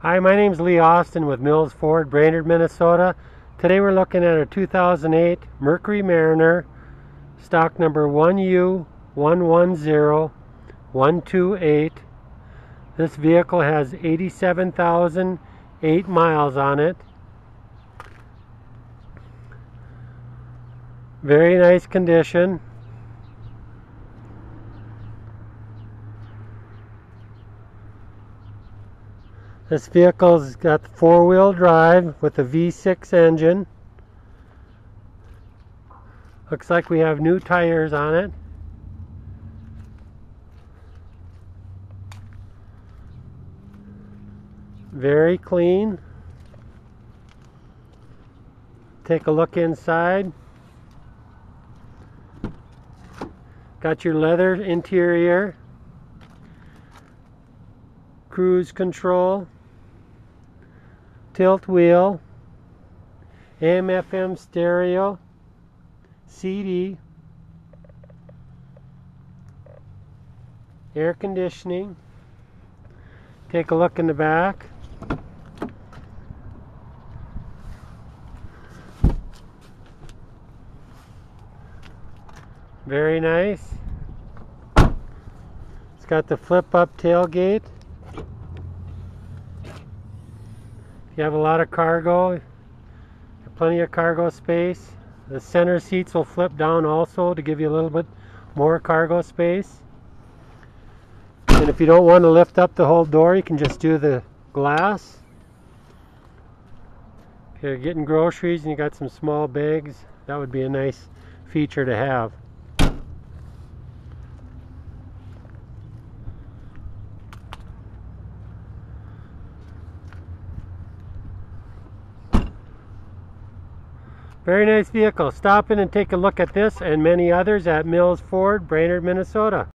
Hi, my name is Lee Austin with Mills Ford, Brainerd, Minnesota. Today we're looking at a 2008 Mercury Mariner, stock number 1U110128. This vehicle has 87,008 miles on it. Very nice condition. This vehicle's got four-wheel drive with a V6 engine. Looks like we have new tires on it. Very clean. Take a look inside. Got your leather interior. Cruise control tilt wheel, AM FM stereo, CD, air conditioning. Take a look in the back. Very nice. It's got the flip up tailgate. You have a lot of cargo, plenty of cargo space. The center seats will flip down also to give you a little bit more cargo space. And if you don't want to lift up the whole door, you can just do the glass. If you're getting groceries and you got some small bags, that would be a nice feature to have. Very nice vehicle. Stop in and take a look at this and many others at Mills Ford, Brainerd, Minnesota.